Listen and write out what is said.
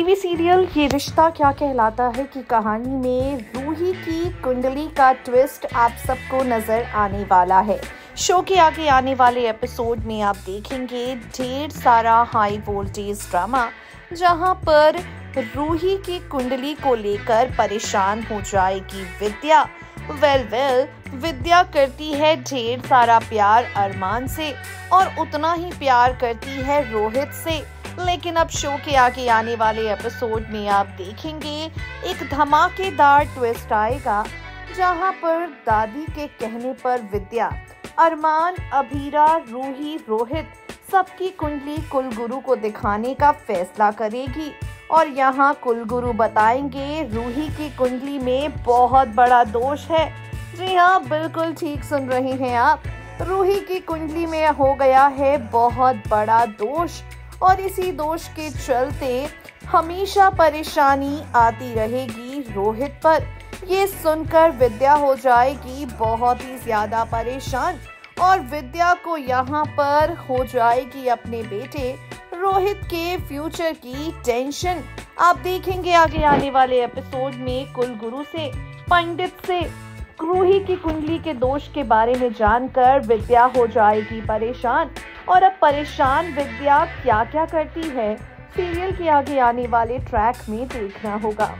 TV serial ये रिश्ता क्या कहलाता है कि कहानी में रूही की कुंडली का ट्विस्ट आप सबको नज़र आने वाला है। शो के आगे आने वाले एपिसोड में आप देखेंगे ढेर सारा हाई वोल्टेज ड्रामा जहाँ पर रूही की कुंडली को लेकर परेशान हो जाएगी विद्या। वेल वेल विद्या करती है ढेर सारा प्यार अरमान से और उतना ही प्यार करती है रोहित से। लेकिन अब शो के आगे आने वाले एपिसोड में आप देखेंगे, एक धमाकेदार ट्विस्ट आएगा, जहाँ पर दादी के कहने पर विद्या, अरमान, अभीरा, रूही, रोहित, सबकी कुंडली कुलगुरु को दिखाने का फैसला करेगी। और यहाँ कुलगुरु बताएँगे, रूही की कुंडली में बहुत बड़ा दोष है। जी हाँ बिल्कुल ठीक सुन रहे हैं आप। रूही की कुंडली में हो गया है बहुत बड़ा दोष। और इसी दोष के चलते हमेशा परेशानी आती रहेगी रोहित पर। ये सुनकर विद्या हो जाएगी बहुत ही ज़्यादा परेशान और विद्या को यहाँ पर हो जाएगी अपने बेटे रोहित के फ्यूचर की टेंशन। आप देखेंगे आगे आने वाले एपिसोड में कुलगुरु से, पंडित से रूही की कुंडली के दोष के बारे में जानकर विद्या हो जाएगी परेशान। और अब परेशान विद्या क्या क्या करती है? सीरियल के आगे आने वाले ट्रैक में देखना होगा।